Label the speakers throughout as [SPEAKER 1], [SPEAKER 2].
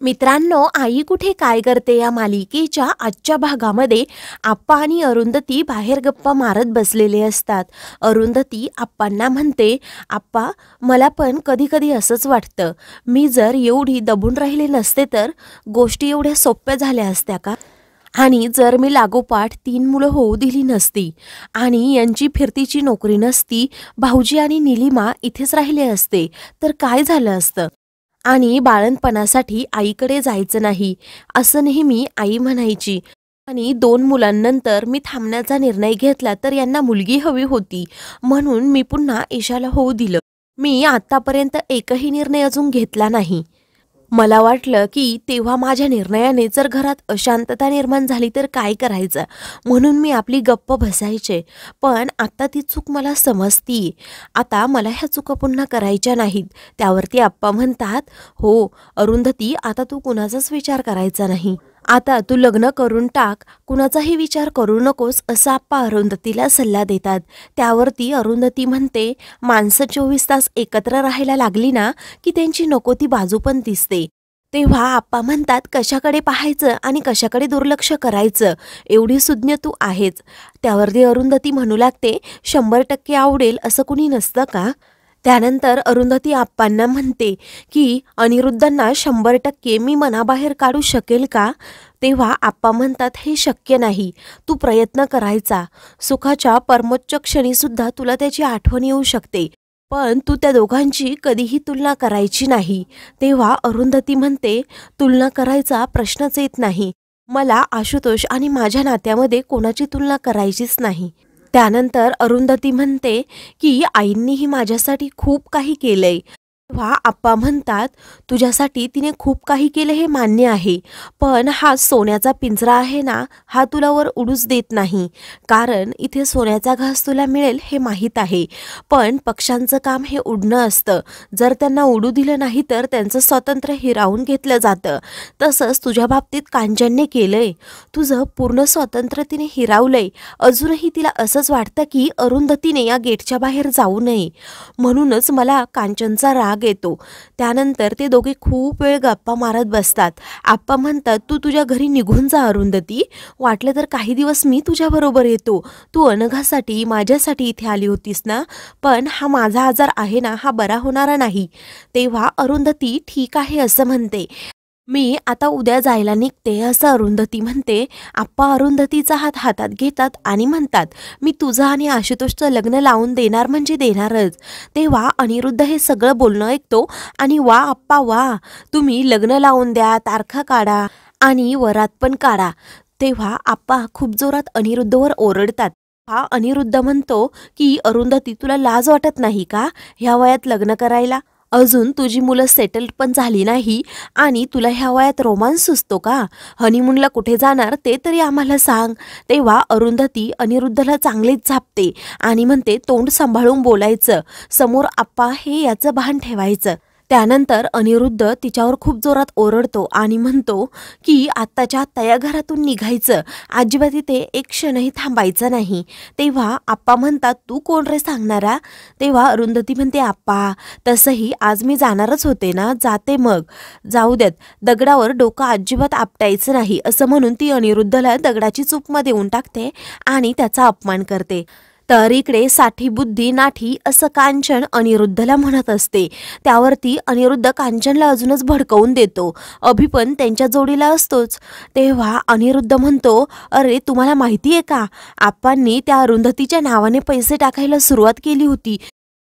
[SPEAKER 1] मित्रांनो आई कुठे काय करते या मालिकेच्या आजच्या भागामध्ये? आप्पा आणि अरुंधती बाहेर गप्पा मारत बसलेले असतात. अरुंधती आप्पांना म्हणते आप्पा मला पण कधी कधी असंच वाटतं. मी जर एवढी दबून राहिले नसते तर गोष्टी एवढ्या सोप्या झाल्या असत्या का? आणि जर मी लागोपाठ तीन मुलं होऊ दिली नसती आणि यांची फिरतीची नोकरी नसती भाऊजी आणि निलिमा इथेच राहिले असते तर काय झालं असतं? आणि बाळणपणासाठी आईकडे जायचं नाही असं नेहमी आई म्हणायची. आणि दोन मुलांनंतर मी थांबण्याचा निर्णय घेतला तर यांना मुलगी हवी होती म्हणून मी पुन्हा ईशाला होऊ दिलं. मी आतापर्यंत एकही निर्णय अजून घेतला नाही. मला वाटलं की तेव्हा माझ्या निर्णयाने जर घरात अशांतता निर्माण झाली तर काय करायचं? म्हणून मी आपली गप्प बसायचे. पण आत्ता ती चूक मला समजती. आता मला ह्या चुका पुन्हा करायच्या नाहीत. त्यावरती आप्पा म्हणतात हो अरुंधती आता तू कुणाचाच विचार करायचा नाही. आता तू लग्न करून टाक कुणाचाही विचार करू नकोस असा आप्पा अरुंधतीला सल्ला देतात. त्यावरती अरुंधती म्हणते माणसं चोवीस तास एकत्र राहायला लागली ना की त्यांची नको ती बाजू पण दिसते. तेव्हा आप्पा म्हणतात कशाकडे पाहायचं आणि कशाकडे दुर्लक्ष करायचं? एवढी सुज्ञ तू आहेच त्यावरती अरुंधती म्हणू लागते शंभर टक्के आवडेल असं कुणी नसतं का? त्यानंतर अरुंधती आप्पांना म्हणते की अनिरुद्धांना शंभर टक्के मी मनाबाहेर काढू शकेल का? तेव्हा आप्पा म्हणतात हे शक्य नाही. तू प्रयत्न करायचा. सुखाच्या परमोच्च क्षणीसुद्धा तुला त्याची आठवण येऊ शकते. पण तू त्या दोघांची कधीही तुलना करायची नाही. तेव्हा अरुंधती म्हणते तुलना करायचा प्रश्नच येत नाही. मला आशुतोष आणि माझ्या नात्यामध्ये कोणाची तुलना करायचीच नाही. त्यानंतर अरुंधती म्हणते की आईंनीही माझ्यासाठी खूप काही केलंय. तेव्हा आप्पा म्हणतात तुझ्यासाठी तिने खूप काही केले हे मान्य आहे पण हा सोन्याचा पिंजरा आहे ना हा तुला वर उडूच देत नाही. कारण इथे सोन्याचा घास तुला मिळेल हे माहीत आहे. पण पक्ष्यांचं काम हे उडणं असतं. जर त्यांना उडू दिलं नाही तर त्यांचं स्वातंत्र्य हिरावून घेतलं जातं. तसंच तुझ्या बाबतीत कांचनने केलंय. तुझं पूर्ण स्वातंत्र्य तिने हिरावलंय. अजूनही तिला असंच वाटतं की अरुंधतीने या गेटच्या बाहेर जाऊ नये. म्हणूनच मला कांचनचा राग राग येतो. त्यानंतर ते दोघे खूप वेळ गप्पा मारत बसतात. आप्पा म्हणतात तू तुझ्या घरी निघून जा अरुंधती. वाटलं तर काही दिवस मी तुझ्याबरोबर येतो. तू अनघासाठी माझ्यासाठी इथे आली होतीस ना? पण हा माझा आजार आहे ना हा बरा होणारा नाही. तेव्हा अरुंधती ठीक आहे असं म्हणते. मी आता उद्या जायला निघते असं अरुंधती म्हणते. आप्पा अरुंधतीचा हात हातात घेतात आणि म्हणतात मी तुझं आणि आशुतोषचं लग्न लावून देणार म्हणजे देणारच. तेव्हा अनिरुद्ध हे सगळं बोलणं ऐकतो आणि वा आप्पा वा तुम्ही लग्न लावून द्या तारखा काढा आणि वरात पण काढा. तेव्हा आप्पा खूप जोरात अनिरुद्धवर ओरडतात. हा अनिरुद्ध म्हणतो की अरुंधती तुला लाज वाटत नाही का? ह्या वयात लग्न करायला? अजून तुझी मुलं सेटल पण झाली नाही आणि तुला ह्या वयात रोमांस सुचतो का? हनीमूनला कुठे जाणार ते तरी आम्हाला सांग. तेव्हा अरुंधती अनिरुद्धला चांगलीच झापते आणि म्हणते तोंड सांभाळून बोलायचं. समोर आप्पा हे याचं भान ठेवायचं. त्यानंतर अनिरुद्ध तिच्यावर खूप जोरात ओरडतो आणि म्हणतो की आत्ताच्या आत्ता या घरातून निघायचं. अजिबात तिथे एक क्षणही थांबायचं नाही. तेव्हा आप्पा म्हणतात तू कोण रे सांगणारा? तेव्हा अरुंधती म्हणते आप्पा तसंही आज मी जाणारच होते ना जाते मग. जाऊ देत दगडावर डोकं अजिबात आपटायचं नाही. असं म्हणून ती अनिरुद्धला दगडाची चूपमध्ये देऊन टाकते आणि त्याचा अपमान करते. तर इकडे साठी बुद्धी नाठी असं कांचन अनिरुद्धला म्हणत असते. त्यावरती अनिरुद्ध कांचनला अजूनच भडकवून देतो. अभि पण त्यांच्या जोडीला असतोच. तेव्हा अनिरुद्ध म्हणतो अरे तुम्हाला माहिती आहे का? आप्पांनी त्या अरुंधतीच्या नावाने पैसे टाकायला सुरुवात केली होती.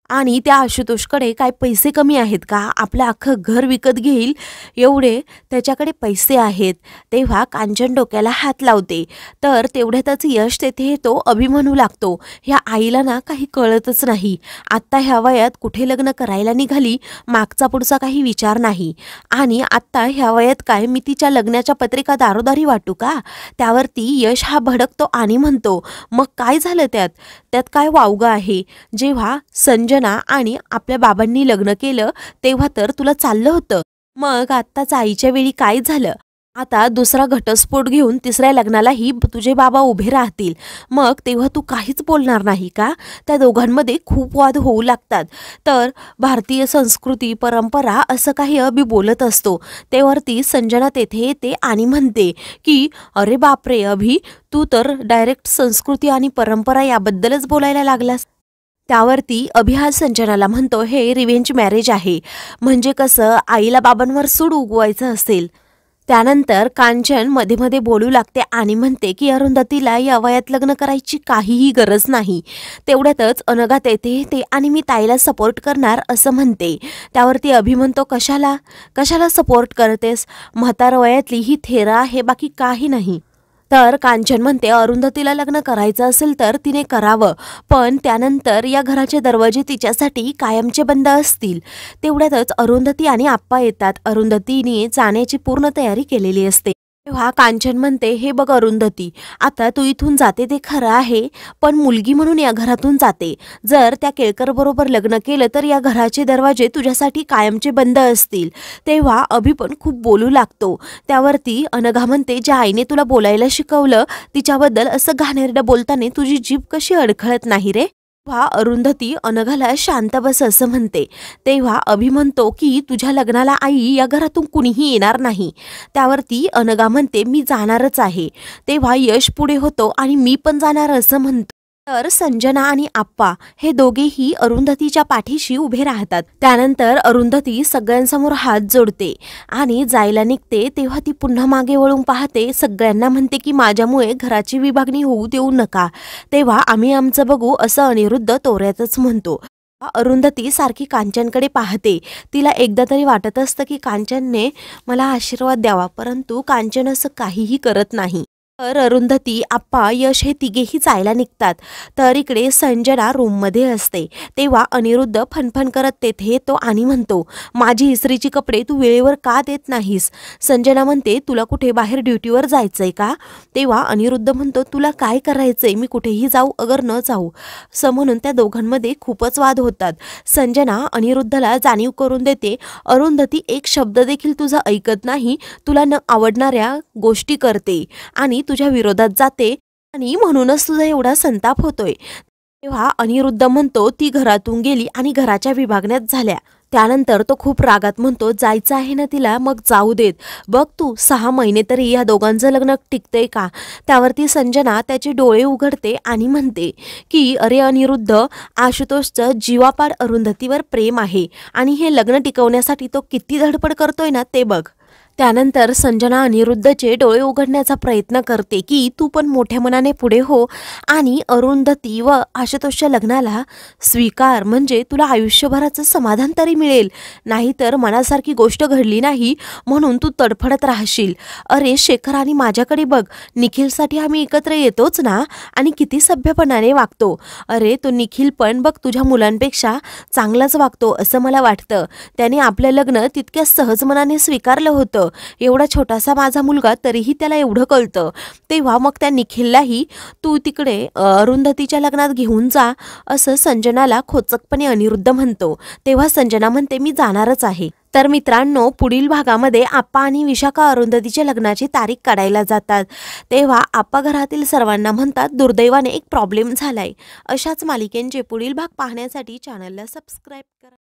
[SPEAKER 1] आणि त्या आशुतोषकडे काय पैसे कमी आहेत का? आपलं अख्खं घर विकत घेईल. एवढे त्याच्याकडे पैसे आहेत. तेव्हा कांचन डोक्याला हात लावते. तर तेवढ्यातच यश तेथे तो अभिमनू लागतो. ह्या आईला ना काही कळतच नाही. आत्ता ह्या वयात कुठे लग्न करायला निघाली? मागचा पुढचा काही विचार नाही. आणि आत्ता ह्या वयात काय? मी तिच्या लग्नाच्या पत्रिका दारोदारी वाटू का? त्यावरती यश हा भडकतो आणि म्हणतो मग काय झालं त्यात? त्यात काय वावगं आहे? जेव्हा संजना आणि आपल्या बाबांनी लग्न केलं तेव्हा तर तुला चाललं होतं. मग आत्ताच आईच्या वेळी काय झालं? आता दुसरा घटस्फोट घेऊन तिसऱ्या लग्नालाही तुझे बाबा उभे राहतील. मग तेव्हा तू काहीच बोलणार नाही का? त्या दोघांमध्ये खूप वाद होऊ लागतात. तर भारतीय संस्कृती परंपरा असं काही अभि बोलत असतो. तेवरती संजना तेथे येते आणि म्हणते की अरे बापरे अभि तू तर डायरेक्ट संस्कृती आणि परंपरा याबद्दलच बोलायला लागलास. त्यावरती अभिहार संजनाला म्हणतो हे रिव्हेंज मॅरेज आहे. म्हणजे कसं आईला बाबांवर सूड उगवायचं असेल. त्यानंतर कांचनमध्ये मध्ये बोलू लागते आणि म्हणते की अरुंधतीला या वयात लग्न करायची काहीही गरज नाही. तेवढ्यातच अनगात येते ते आणि मी ताईला सपोर्ट करणार असं म्हणते. त्यावरती अभि म्हणतो कशाला? कशाला सपोर्ट करतेस? म्हातार वयातली ही थेरा आहे बाकी काही नाही. तर कांचन म्हणते अरुंधतीला लग्न करायचं असेल तर तिने करावं. पण त्यानंतर या घराचे दरवाजे तिच्यासाठी कायमचे बंद असतील. तेवढ्यातच अरुंधती आणि आप्पा येतात. अरुंधतीने जाण्याची पूर्ण तयारी केलेली असते. तेव्हा कांचन म्हणते हे बघ अरुंधती आता तू इथून जाते ते खरं आहे पण मुलगी म्हणून या घरातून जाते. जर त्या केळकर बरोबर लग्न केलं तर या घराचे दरवाजे तुझ्यासाठी कायमचे बंद असतील. तेव्हा अभि पण खूप बोलू लागतो. त्यावरती अनघा म्हणते ज्या आईने तुला बोलायला शिकवलं तिच्याबद्दल असं घाणेरडं बोलताना तुझी जीभ कशी अडखळत नाही रे? तेव्हा अरुंधती अनघाला शांत बस असं म्हणते. तेव्हा अभि म्हणतो की तुझ्या लग्नाला आई या घरातून कुणीही येणार नाही. त्यावरती अनघा म्हणते मी जाणारच आहे. तेव्हा यश पुढे होतो आणि मी पण जाणार असं म्हणतो. तर संजना आणि आप्पा हे दोघेही अरुंधतीच्या पाठीशी उभे राहतात. त्यानंतर अरुंधती सगळ्यांसमोर हात जोडते आणि जायला निघते तेव्हा ती पुन्हा मागे वळून पाहते सगळ्यांना म्हणते की माझ्यामुळे घराची विभागणी होऊ देऊ नका. तेव्हा आम्ही आमचं बघू असं अनिरुद्ध तोऱ्यातच म्हणतो. अरुंधती सारखी कांचनकडे पाहते. तिला एकदा तरी वाटत असतं की कांचनने मला आशीर्वाद द्यावा परंतु कांचन असं काहीही करत नाही. तर अरुंधती आप्पा यश हे तिघेही जायला निघतात. तर इकडे संजना रूममध्ये असते. तेव्हा अनिरुद्ध फनफन करत तेथे तो आणि म्हणतो माझी इस्त्रीची कपडे तू वेळेवर का देत नाहीस? संजना म्हणते तुला कुठे बाहेर ड्युटीवर जायचंय का? तेव्हा अनिरुद्ध म्हणतो तुला काय करायचंय? मी कुठेही जाऊ अगर न जाऊ. स म्हणून त्या दोघांमध्ये खूपच वाद होतात. संजना अनिरुद्धला जाणीव करून देते अरुंधती एक शब्द देखील तुझा ऐकत नाही. तुला न आवडणाऱ्या गोष्टी करते. आणि तुझ्या विरोधात जाते आणि म्हणूनच तुझा एवढा संताप होतोय. तेव्हा अनिरुद्ध म्हणतो ती घरातून गेली आणि घराच्या विभागण्यात झाल्या. त्यानंतर तो खूप रागात म्हणतो जायचं आहे ना तिला मग जाऊ देत. बघ तू सहा महिने तरी या दोघांचं लग्न टिकतंय का? त्यावरती संजना त्याचे डोळे उघडते आणि म्हणते की अरे अनिरुद्ध आशुतोषचं जीवापाड अरुंधतीवर प्रेम आहे आणि हे लग्न टिकवण्यासाठी तो किती धडपड करतोय ना ते बघ. त्यानंतर संजना अनिरुद्धचे डोळे उघडण्याचा प्रयत्न करते की तू पण मोठ्या मनाने पुढे हो आणि अरुंधती व आशुतोषच्या लग्नाला स्वीकार. म्हणजे तुला आयुष्यभराचं समाधान तरी मिळेल. नाहीतर मनासारखी गोष्ट घडली नाही म्हणून तू तडफडत राहशील. अरे शेखर आणि माझ्याकडे बघ. निखिलसाठी आम्ही एकत्र येतोच ना? आणि किती सभ्यपणाने वागतो. अरे तो निखिल पण बघ तुझ्या मुलांपेक्षा चांगलाच वागतो असं मला वाटतं. त्याने आपलं लग्न तितक्या सहज मनाने स्वीकारलं होतं. एवढा छोटासा माझा मुलगा तरीही त्याला एवढं कळतं. तेव्हा मग त्या निखिललाही तू तिकडे अरुंधतीच्या लग्नात घेऊन जा असं संजनाला खोचकपणे अनिरुद्ध म्हणतो. तेव्हा संजना म्हणते मी जाणारच आहे. तर मित्रांनो पुढील भागामध्ये आप्पा आणि विशाखा अरुंधतीच्या लग्नाची तारीख काढायला जातात. तेव्हा आप्पा घरातील सर्वांना म्हणतात दुर्दैवाने एक प्रॉब्लेम झालाय. अशाच मालिकेंचे पुढील भाग पाहण्यासाठी चॅनलला सबस्क्राईब करा.